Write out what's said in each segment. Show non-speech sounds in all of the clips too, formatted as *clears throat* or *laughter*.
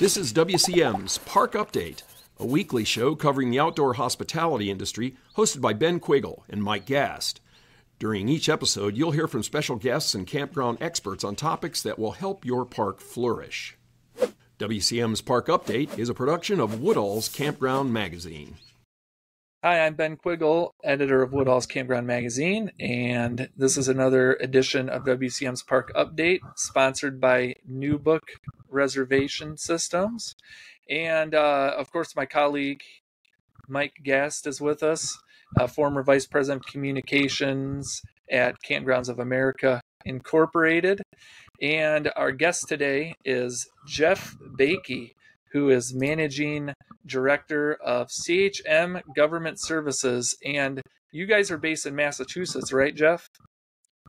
This is WCM's Park Update, a weekly show covering the outdoor hospitality industry, hosted by Ben Quiggle and Mike Gast. During each episode, you'll hear from special guests and campground experts on topics that will help your park flourish. WCM's Park Update is a production of Woodall's Campground Magazine. Hi, I'm Ben Quiggle, editor of Woodall's Campground Magazine, and this is another edition of WCM's Park Update, sponsored by Newbook Reservation Systems. And uh, of course, my colleague Mike Gast is with us, former Vice President of Communications at Kampgrounds of America Incorporated. And our guest today is Geoff Baekey, who is Managing Director of CHM Government Services. And you guys are based in Massachusetts, right, Geoff?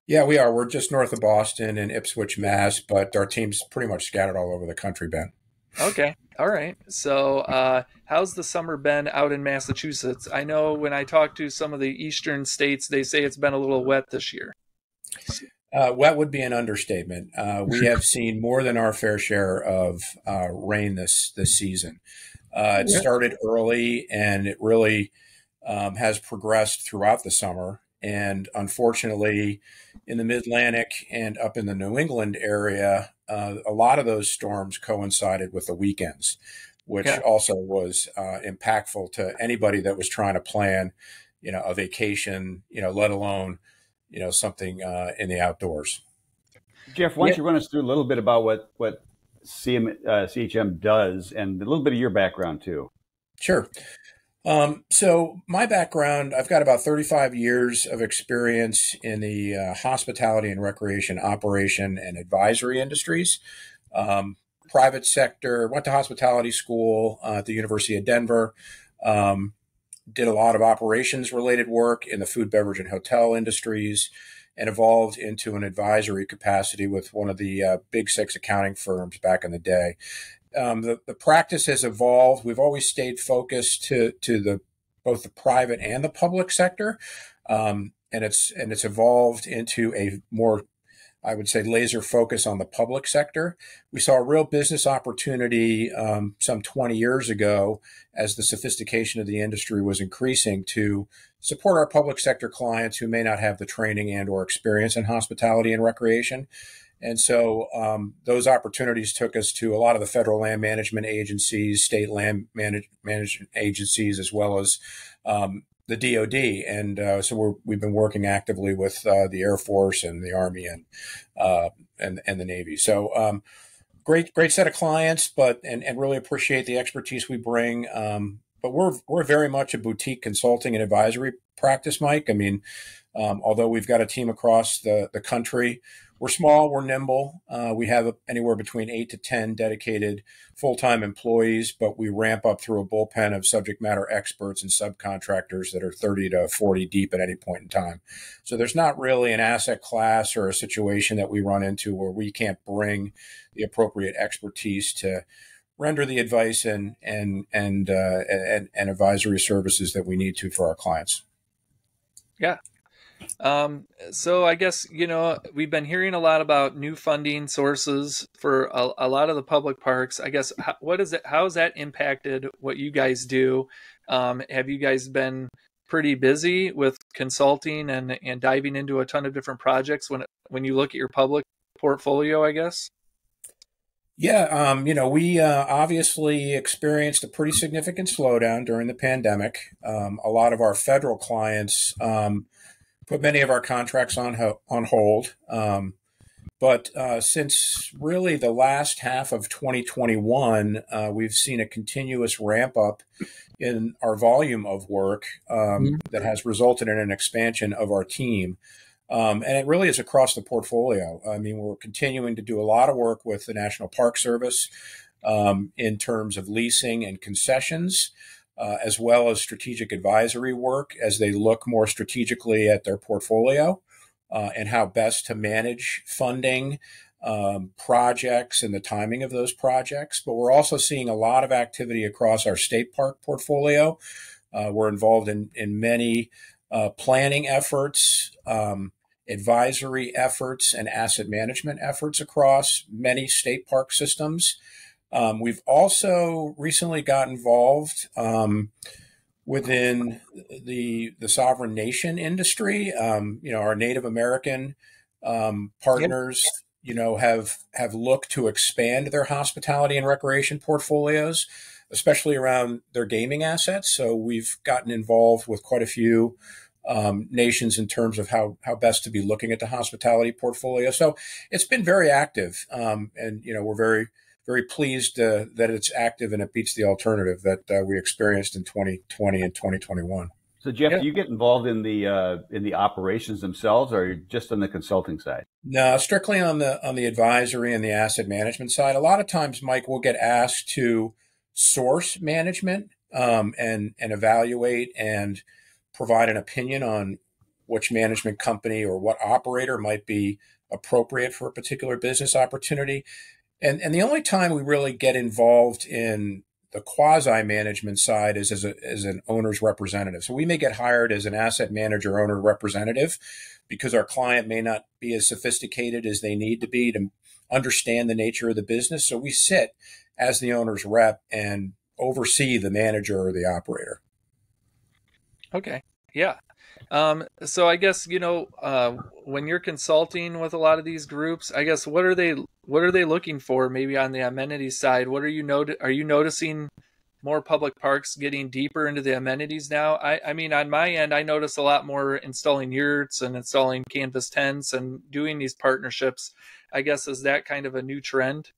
Yeah, we are. We're just north of Boston in Ipswich, Mass, but our team's pretty much scattered all over the country, Ben. Okay. All right. So, uh, how's the summer been out in Massachusetts? I know when I talk to some of the eastern states, they say it's been a little wet this year. Uh, wet would be an understatement. Uh, we *laughs* have seen more than our fair share of uh, rain this this season. Uh, it yeah. started early, and it really um, has progressed throughout the summer. And unfortunately, in the Mid Atlantic and up in the New England area, uh, a lot of those storms coincided with the weekends, which yeah. also was uh, impactful to anybody that was trying to plan, you know, a vacation, you know, let alone you know something uh, in the outdoors. Geoff, why don't yeah. you run us through a little bit about what what CM, uh, CHM does and a little bit of your background too? Sure. Um, so my background, I've got about 35 years of experience in the uh, hospitality and recreation operation and advisory industries. Um, private sector, went to hospitality school uh, at the University of Denver. Um, did a lot of operations related work in the food, beverage, and hotel industries, and evolved into an advisory capacity with one of the uh, big six accounting firms back in the day. Um, the, the practice has evolved. We've always stayed focused to to the both the private and the public sector, um, and it's and it's evolved into a more I would say, laser focus on the public sector. We saw a real business opportunity um, some 20 years ago as the sophistication of the industry was increasing to support our public sector clients who may not have the training and or experience in hospitality and recreation. And so um, those opportunities took us to a lot of the federal land management agencies, state land manage- management agencies, as well as um, the DoD, and uh, so we have been working actively with uh, the Air Force and the Army and uh, and and the Navy. So um, great great set of clients, but and, and really appreciate the expertise we bring. Um, but we're we're very much a boutique consulting and advisory practice, Mike. I mean, um, although we've got a team across the the country, we're small, we're nimble. Uh, we have anywhere between eight to 10 dedicated full time employees, but we ramp up through a bullpen of subject matter experts and subcontractors that are 30 to 40 deep at any point in time. So there's not really an asset class or a situation that we run into where we can't bring the appropriate expertise to render the advice and and and uh, and, and advisory services that we need to for our clients. Yeah, um, so I guess you know we've been hearing a lot about new funding sources for a, a lot of the public parks. I guess what is it? How has that impacted what you guys do? Um, have you guys been pretty busy with consulting and and diving into a ton of different projects when when you look at your public portfolio? I guess. Yeah, um, you know, we uh, obviously experienced a pretty significant slowdown during the pandemic. Um, a lot of our federal clients um, put many of our contracts on ho- on hold. Um, but uh, since really the last half of 2021, uh, we've seen a continuous ramp up in our volume of work um, mm-hmm. that has resulted in an expansion of our team. Um, and it really is across the portfolio. I mean, we're continuing to do a lot of work with the National Park Service um, in terms of leasing and concessions uh, as well as strategic advisory work as they look more strategically at their portfolio uh, and how best to manage funding um, projects and the timing of those projects. But we're also seeing a lot of activity across our state park portfolio. Uh, we're involved in, in many uh, planning efforts. Um, advisory efforts and asset management efforts across many state park systems. Um, we've also recently got involved um, within the the sovereign nation industry. Um, you know, our Native American um, partners, yep. you know, have have looked to expand their hospitality and recreation portfolios, especially around their gaming assets. So we've gotten involved with quite a few um, nations in terms of how how best to be looking at the hospitality portfolio. So it's been very active, um, and you know we're very very pleased uh, that it's active and it beats the alternative that uh, we experienced in 2020 and 2021. So Geoff, yeah. do you get involved in the uh, in the operations themselves, or just on the consulting side? No, strictly on the on the advisory and the asset management side. A lot of times, Mike will get asked to source management um, and and evaluate and provide an opinion on which management company or what operator might be appropriate for a particular business opportunity. And, and the only time we really get involved in the quasi management side is as, a, as an owner's representative. So we may get hired as an asset manager owner representative because our client may not be as sophisticated as they need to be to understand the nature of the business. So we sit as the owner's rep and oversee the manager or the operator. Okay. Yeah. Um, so I guess you know uh, when you're consulting with a lot of these groups, I guess what are they what are they looking for? Maybe on the amenities side, what are you not- Are you noticing more public parks getting deeper into the amenities now? I, I mean, on my end, I notice a lot more installing yurts and installing canvas tents and doing these partnerships. I guess is that kind of a new trend?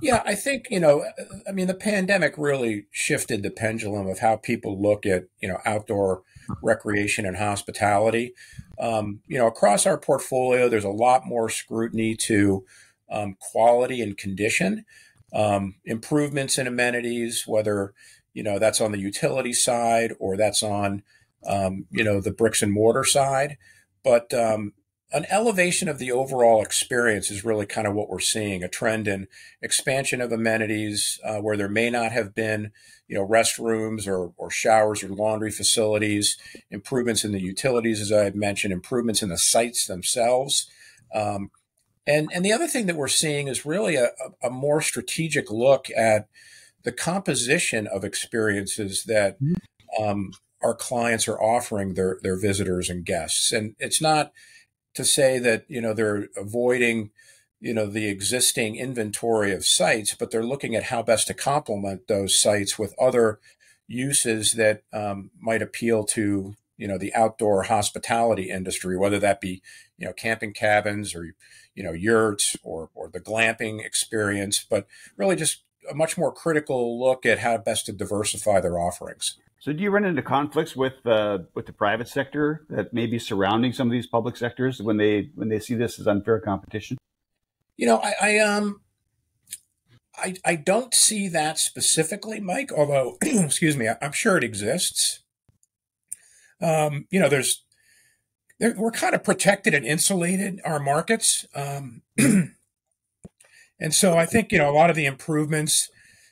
Yeah, I think, you know, I mean, the pandemic really shifted the pendulum of how people look at, you know, outdoor recreation and hospitality. Um, you know, across our portfolio, there's a lot more scrutiny to um, quality and condition, um, improvements in amenities, whether, you know, that's on the utility side or that's on, um, you know, the bricks and mortar side. But, um, an elevation of the overall experience is really kind of what we're seeing a trend in expansion of amenities uh, where there may not have been you know restrooms or, or showers or laundry facilities improvements in the utilities as i had mentioned improvements in the sites themselves um, and and the other thing that we're seeing is really a, a more strategic look at the composition of experiences that mm-hmm. um, our clients are offering their their visitors and guests and it's not to say that you know they're avoiding you know the existing inventory of sites, but they're looking at how best to complement those sites with other uses that um, might appeal to you know the outdoor hospitality industry, whether that be you know camping cabins or you know yurts or or the glamping experience, but really just a much more critical look at how best to diversify their offerings. So, do you run into conflicts with uh, with the private sector that may be surrounding some of these public sectors when they when they see this as unfair competition? You know, I, I um, I I don't see that specifically, Mike. Although, *clears throat* excuse me, I'm sure it exists. Um, you know, there's there, we're kind of protected and insulated our markets, um, *clears throat* and so I think you know a lot of the improvements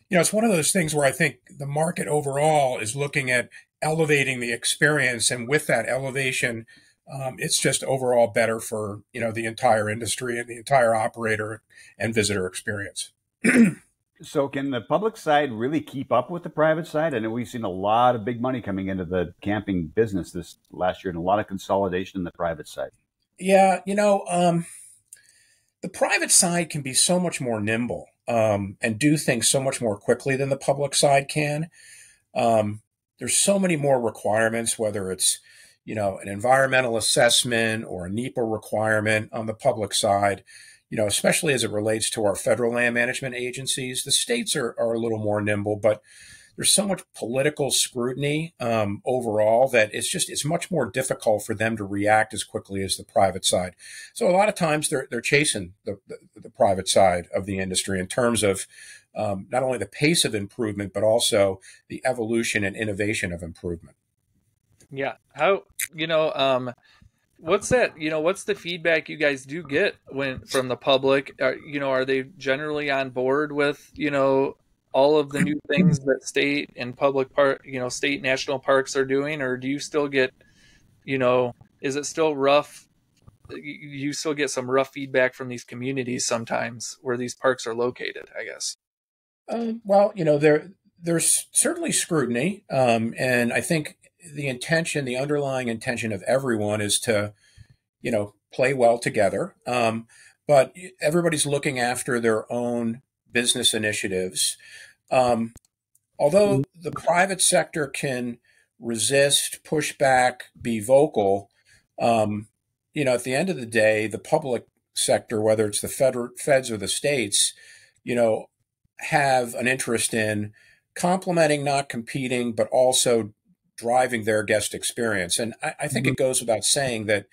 you know, it's one of those things where I think the market overall is looking at elevating the experience, and with that elevation, um, it's just overall better for you know the entire industry and the entire operator and visitor experience. *clears throat* so, can the public side really keep up with the private side? I know we've seen a lot of big money coming into the camping business this last year, and a lot of consolidation in the private side. Yeah, you know, um, the private side can be so much more nimble um, and do things so much more quickly than the public side can. Um, there's so many more requirements, whether it's you know an environmental assessment or a NEPA requirement on the public side. You know, especially as it relates to our federal land management agencies, the states are, are a little more nimble, but there's so much political scrutiny um, overall that it's just it's much more difficult for them to react as quickly as the private side. So a lot of times they're they're chasing the the, the private side of the industry in terms of um, not only the pace of improvement but also the evolution and innovation of improvement. Yeah, how you know. Um, what's that you know what's the feedback you guys do get when from the public are, you know are they generally on board with you know all of the new things that state and public park, you know, state national parks are doing, or do you still get, you know, is it still rough? You still get some rough feedback from these communities sometimes where these parks are located, I guess. Um, well, you know, there there's certainly scrutiny, um, and I think the intention, the underlying intention of everyone is to, you know, play well together. Um, but everybody's looking after their own business initiatives. Um, although the private sector can resist, push back, be vocal, um, you know, at the end of the day, the public sector, whether it's the federal feds or the states, you know, have an interest in complementing, not competing, but also driving their guest experience. And I, I think mm-hmm. it goes without saying that,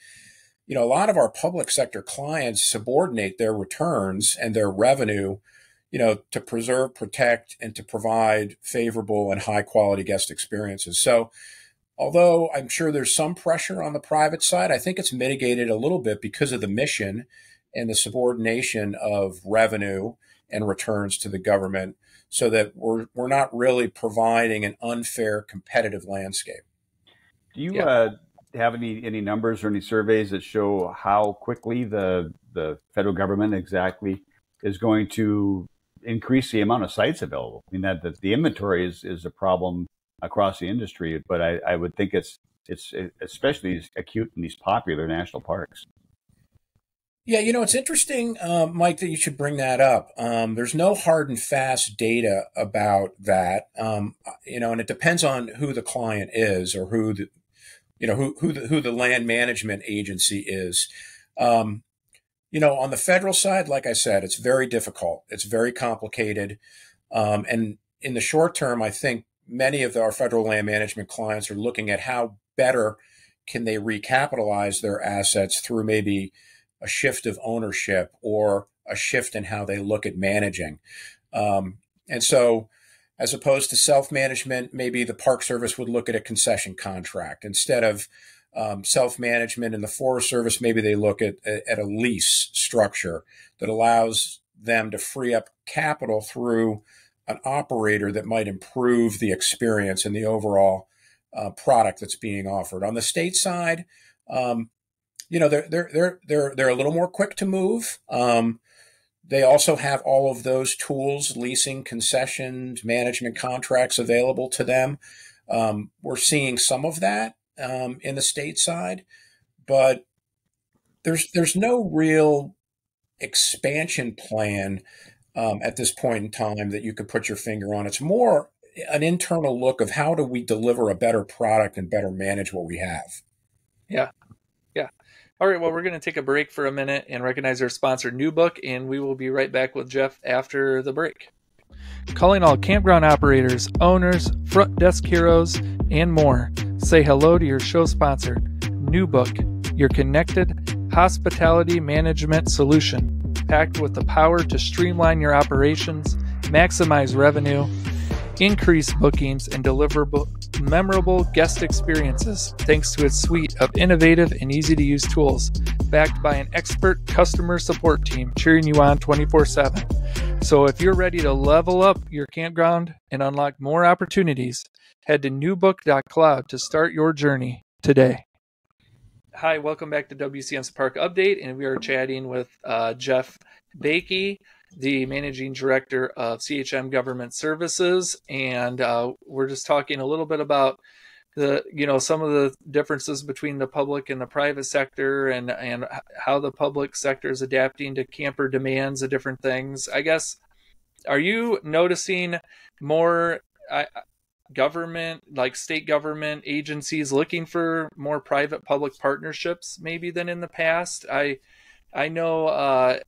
you know, a lot of our public sector clients subordinate their returns and their revenue, you know, to preserve, protect, and to provide favorable and high quality guest experiences. So, although I'm sure there's some pressure on the private side, I think it's mitigated a little bit because of the mission and the subordination of revenue and returns to the government so that we're we're not really providing an unfair competitive landscape. Do you yeah. uh, have any any numbers or any surveys that show how quickly the the federal government exactly is going to increase the amount of sites available? I mean that, that the inventory is is a problem across the industry, but I, I would think it's it's especially acute in these popular national parks. Yeah, you know, it's interesting, um, Mike, that you should bring that up. Um, there's no hard and fast data about that, um, you know, and it depends on who the client is or who the, you know, who who the, who the land management agency is. Um, you know, on the federal side, like I said, it's very difficult. It's very complicated, um, and in the short term, I think many of our federal land management clients are looking at how better can they recapitalize their assets through maybe a shift of ownership or a shift in how they look at managing. Um, and so, as opposed to self management, maybe the Park Service would look at a concession contract instead of um, self management. In the Forest Service, maybe they look at, at a lease structure that allows them to free up capital through an operator that might improve the experience and the overall uh, product that's being offered. On the state side, um, you know they're they're they're they're they're a little more quick to move. Um, they also have all of those tools, leasing, concessions, management contracts available to them. Um, we're seeing some of that um, in the state side, but there's there's no real expansion plan um, at this point in time that you could put your finger on. It's more an internal look of how do we deliver a better product and better manage what we have. Yeah, all right, well, we're going to take a break for a minute and recognize our sponsor, Newbook, and we will be right back with Geoff after the break. Calling all campground operators, owners, front desk heroes, and more. Say hello to your show sponsor, Newbook, your connected hospitality management solution, packed with the power to streamline your operations, maximize revenue, increase bookings, and deliver memorable guest experiences thanks to its suite of innovative and easy to use tools, backed by an expert customer support team cheering you on 24 7. So if you're ready to level up your campground and unlock more opportunities, head to newbook.cloud to start your journey today. Hi, welcome back to WCM's Park Update, and we are chatting with uh, Geoff Baekey the managing director of CHM Government Services, and uh, we're just talking a little bit about the you know some of the differences between the public and the private sector, and and how the public sector is adapting to camper demands of different things. I guess are you noticing more? I, government like state government agencies looking for more private public partnerships maybe than in the past i i know uh,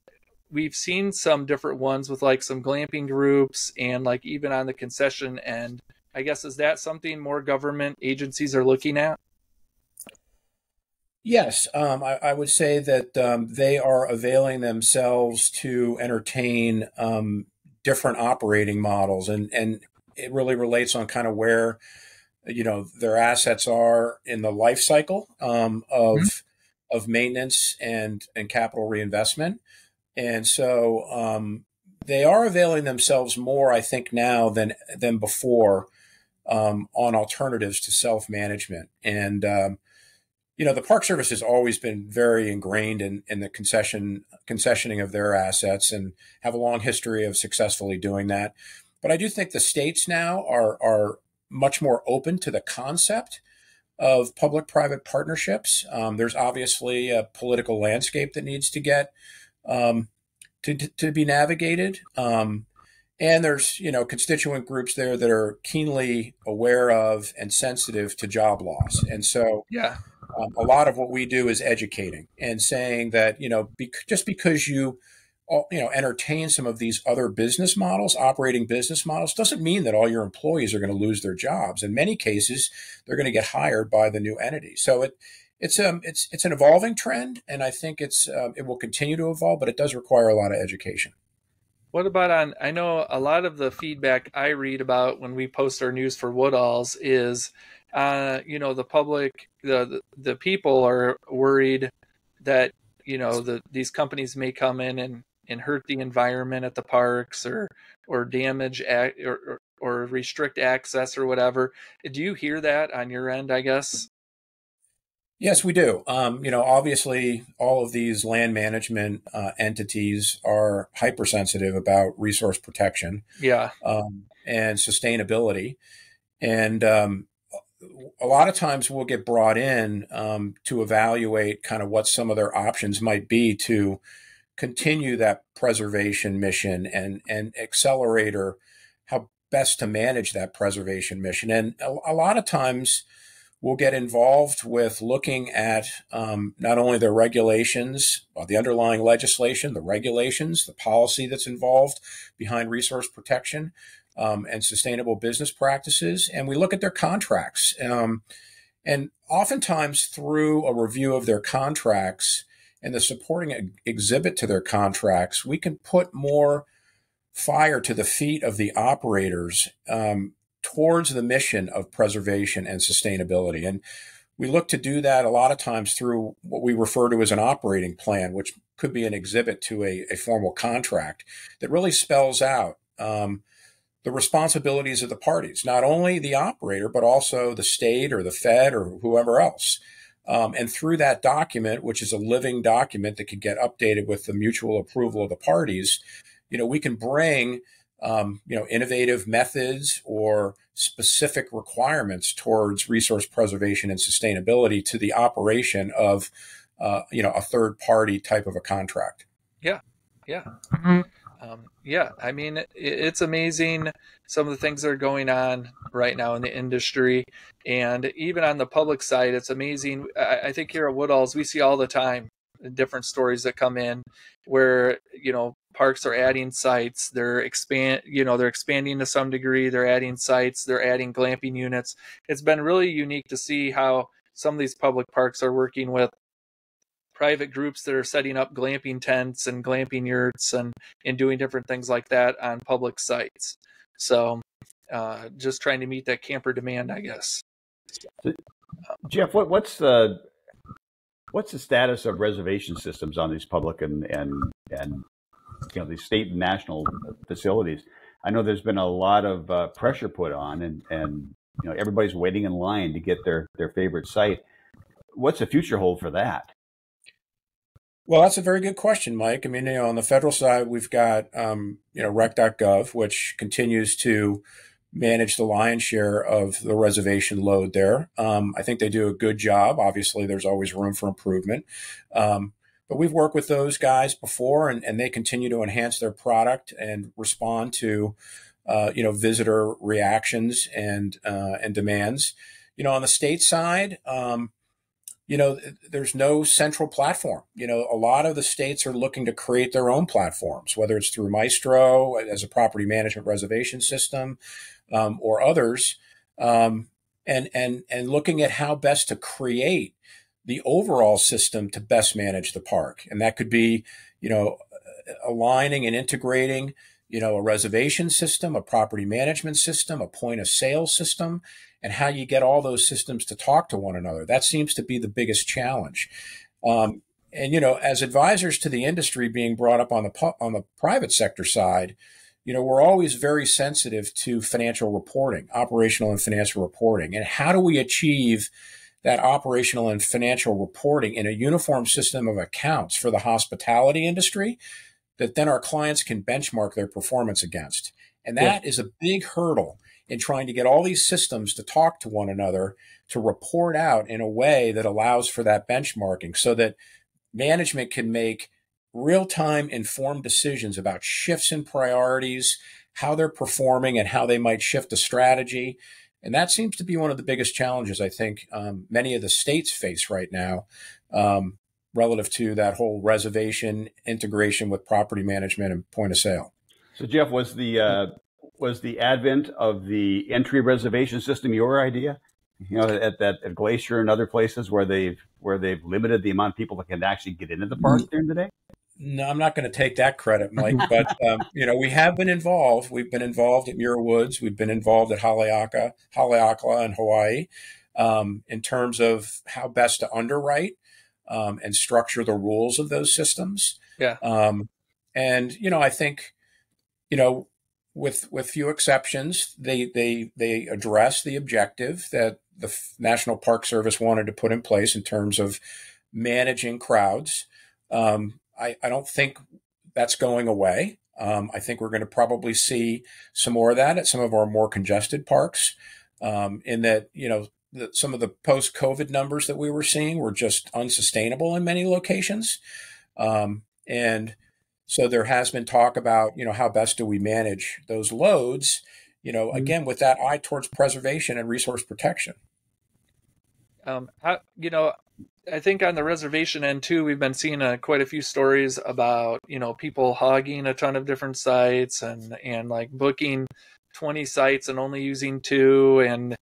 we've seen some different ones with like some glamping groups and like even on the concession end. I guess is that something more government agencies are looking at? Yes, um, I, I, would say that um, they are availing themselves to entertain um, different operating models, and and it really relates on kind of where you know their assets are in the life cycle um, of mm-hmm. of maintenance and and capital reinvestment. And so um, they are availing themselves more, I think, now than than before um, on alternatives to self management. And um, you know, the Park Service has always been very ingrained in, in the concession concessioning of their assets and have a long history of successfully doing that. but I do think the states now are are much more open to the concept of public-private partnerships. Um, there's obviously a political landscape that needs to get um, to, to be navigated. Um, and there's you know constituent groups there that are keenly aware of and sensitive to job loss. And so yeah. um, a lot of what we do is educating and saying that you know just because you you know entertain some of these other business models operating business models doesn't mean that all your employees are going to lose their jobs. In many cases they're going to get hired by the new entity. So it it's um it's it's an evolving trend and i think it's um, it will continue to evolve but it does require a lot of education what about on? I know a lot of the feedback I read about when we post our news for Woodalls is, uh, you know, the public, the, the people are worried that you know the these companies may come in and and hurt the environment at the parks or or damage or or restrict access or whatever. Do you hear that on your end? I guess. Yes, we do. Um, you know, obviously, all of these land management uh, entities are hypersensitive about resource protection, yeah, um, and sustainability, and um, a lot of times we'll get brought in um, to evaluate kind of what some of their options might be to continue that preservation mission and and accelerate or how best to manage that preservation mission, and a, a lot of times we'll get involved with looking at um, not only the regulations, uh, the underlying legislation, the regulations, the policy that's involved behind resource protection um, and sustainable business practices, and we look at their contracts. Um, and oftentimes, through a review of their contracts and the supporting exhibit to their contracts, we can put more fire to the feet of the operators um, towards the mission of preservation and sustainability. And we look to do that a lot of times through what we refer to as an operating plan, which could be an exhibit to a, a formal contract that really spells out um, the responsibilities of the parties, not only the operator, but also the state or the Fed or whoever else. Um, and through that document, which is a living document that can get updated with the mutual approval of the parties, you know, we can bring um, you know, innovative methods or specific requirements towards resource preservation and sustainability to the operation of, uh, you know, a third party type of a contract. Yeah, yeah, mm-hmm. um, yeah. I mean, it, it's amazing some of the things that are going on right now in the industry, and even on the public side, it's amazing. I, I think here at Woodalls, we see all the time different stories that come in where you know parks are adding sites they're expand you know they're expanding to some degree they're adding sites they're adding glamping units. It's been really unique to see how some of these public parks are working with private groups that are setting up glamping tents and glamping yurts and and doing different things like that on public sites. So uh, just trying to meet that camper demand i guess. Geoff what, what's the what's the status of reservation systems on these public and and and you know these state and national facilities? I know there's been a lot of uh, pressure put on, and and you know everybody's waiting in line to get their their favorite site. What's the future hold for that? Well, that's a very good question, Mike. I mean, you know, on the federal side, we've got um, you know rec.gov, which continues to manage the lion's share of the reservation load there. Um, I think they do a good job. Obviously, there's always room for improvement. Um, but we've worked with those guys before, and, and they continue to enhance their product and respond to, uh, you know, visitor reactions and uh, and demands. You know, on the state side, um, you know, there's no central platform. You know, a lot of the states are looking to create their own platforms, whether it's through Maestro as a property management reservation system, um, or others, um, and and and looking at how best to create the overall system to best manage the park, and that could be, you know, aligning and integrating, you know, a reservation system, a property management system, a point of sale system, and how you get all those systems to talk to one another. That seems to be the biggest challenge. Um, and you know, as advisors to the industry being brought up on the on the private sector side, you know, we're always very sensitive to financial reporting, operational and financial reporting. And how do we achieve that operational and financial reporting in a uniform system of accounts for the hospitality industry that then our clients can benchmark their performance against? And that yeah. is a big hurdle in trying to get all these systems to talk to one another to report out in a way that allows for that benchmarking so that management can make real time informed decisions about shifts in priorities, how they're performing, and how they might shift a strategy. And that seems to be one of the biggest challenges I think um, many of the states face right now um, relative to that whole reservation integration with property management and point of sale. So, Geoff, was the uh, was the advent of the entry reservation system your idea? You know, at that at Glacier and other places where they've where they've limited the amount of people that can actually get into the park mm. during the day. No, I'm not going to take that credit, *laughs* Mike. But um, you know, we have been involved. We've been involved at Muir Woods. We've been involved at Haleakala, Haleakala in Hawaii, um, in terms of how best to underwrite um, and structure the rules of those systems. Yeah. Um, and you know, I think, you know, with with few exceptions, they they they address the objective that the National Park Service wanted to put in place in terms of managing crowds. Um, I, I don't think that's going away. Um, I think we're going to probably see some more of that at some of our more congested parks. Um, in that, you know, the, some of the post COVID numbers that we were seeing were just unsustainable in many locations. Um, and so there has been talk about, you know, how best do we manage those loads, you know, mm-hmm. again, with that eye towards preservation and resource protection. Um, how, you know, I think on the reservation end too, we've been seeing uh, quite a few stories about you know people hogging a ton of different sites and and like booking twenty sites and only using two and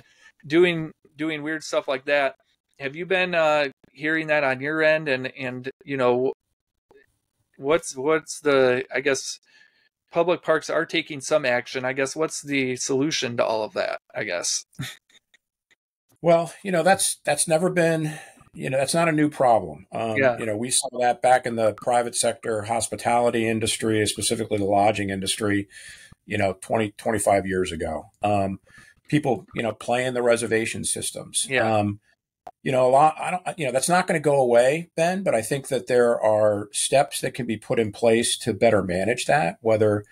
doing doing weird stuff like that. Have you been uh, hearing that on your end? And and you know, what's what's the I guess public parks are taking some action. I guess what's the solution to all of that? I guess. Well, you know that's that's never been you know that's not a new problem um, yeah. you know we saw that back in the private sector hospitality industry specifically the lodging industry you know 20 25 years ago um, people you know playing the reservation systems yeah. Um, you know a lot i don't you know that's not going to go away ben but i think that there are steps that can be put in place to better manage that whether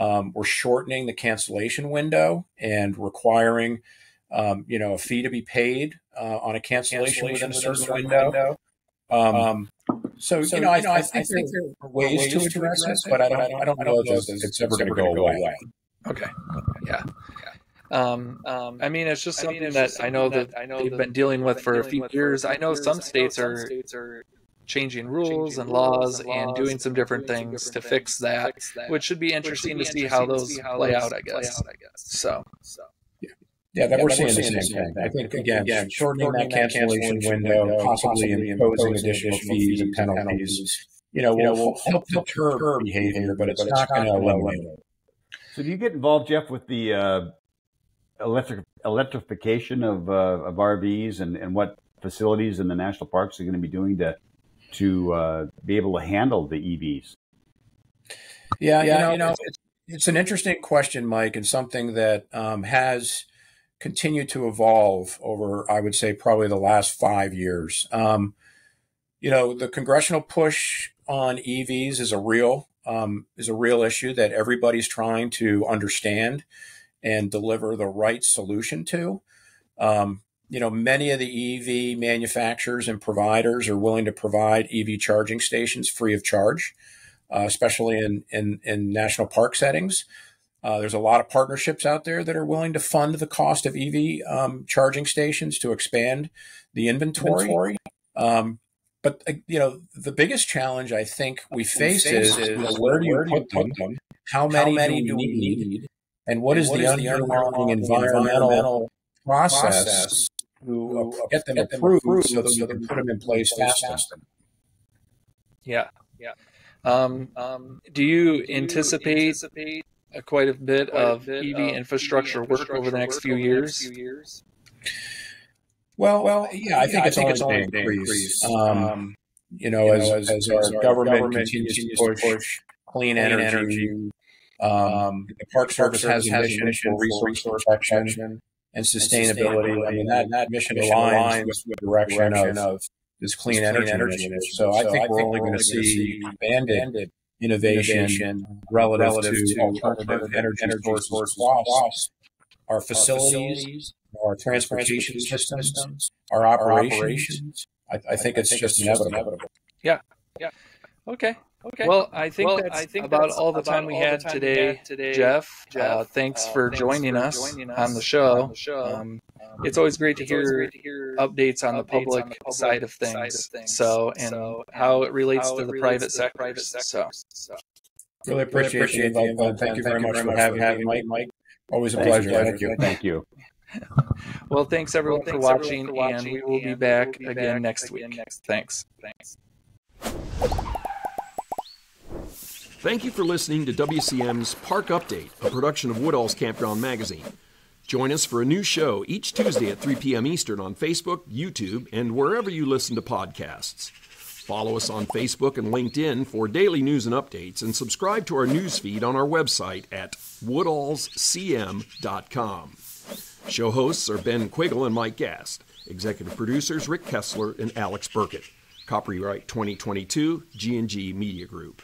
um, we're shortening the cancellation window and requiring um, you know, a fee to be paid uh, on a cancellation, cancellation within a certain window. window. Um, um, so, so, you know, I, I, I think, think there are ways, ways to address, this, but I don't, I don't, I don't know if it's, ever going to go away. away. Okay. Yeah. Um, um, I mean, it's just something I mean, it's that I know that, that I know they've been dealing with for a few years. I know some states are changing rules and laws and doing some different things to fix that, which should be interesting to see how those play out. I guess. So. Yeah, that yeah, we're, seeing, seeing the same thing. I think, again, again shortening, shortening that cancellation, window, window, possibly imposing additional fees and penalties, you know, will, will help deter behavior, but it's, but it's not going to eliminate it. So do you get involved, Geoff, with the uh, electric electrification of, uh, of RVs and, and what facilities in the national parks are going to be doing to to uh, be able to handle the EVs? Yeah, yeah, you know, you know it's, it's, an interesting question, Mike, and something that um, has – continued to evolve over, I would say, probably the last five years. Um, you know, the congressional push on EVs is a real um, is a real issue that everybody's trying to understand and deliver the right solution to. Um, you know, many of the EV manufacturers and providers are willing to provide EV charging stations free of charge, uh, especially in, in, in national park settings. Uh, there's a lot of partnerships out there that are willing to fund the cost of EV um, charging stations to expand the inventory. Um, but uh, you know, the biggest challenge I think we face, is, is, where do you put them? them? How many, How many do we need? need? And what and is what the is underlying environmental process to get them get approved, approved so that we can put them in place faster? Yeah, yeah. Um, um, do you anticipate a quite a bit quite of a bit EV of infrastructure, EV work over the next few years? Next few years? Well, well, yeah, I think yeah, it's, I think only it's only increase. Um, um, you know, you as, as, as, our, government, government continues, continues, to push, push clean, clean energy, energy um, um, the Park Service has a mission, mission for resource protection and sustainability. And sustainability. I mean, that, that mission aligns with the direction of, of this clean, clean energy, energy initiative. So, so I think we're only going to see expanded innovation, innovation relative, relative, to, alternative energy, energy sources across our facilities, our transportation systems, our operations. I, I think it's just inevitable. Yeah. Yeah. Okay. Okay. Well, I think well, that's I think about that's all the time, we, had time today, we had today, Geoff. Geoff uh, thanks, uh, for, thanks joining for, joining, us on the show. On the show. Um, it's always great, to, hear great to hear updates on, updates the, public on the public side of things. Side of things. So, and so, how it relates how to it the relates private sector. Private sector. So, so. Really appreciate, really appreciate the invite, Thank you very much for having, having me, Mike. Always a pleasure. Thank you. Thank you. *laughs* well, thanks everyone, well, thanks for, watching, for watching, and we will be back, we'll be again, back next again week. Next thanks. Thanks. Thank you for listening to WCM's Park Update, a production of Woodall's Campground Magazine. Join us for a new show each Tuesday at 3 p.m. Eastern on Facebook, YouTube, and wherever you listen to podcasts. Follow us on Facebook and LinkedIn for daily news and updates, and subscribe to our news feed on our website at woodallscm.com. Show hosts are Ben Quiggle and Mike Gast. Executive producers Rick Kessler and Alex Burkett. Copyright 2022 G&G Media Group.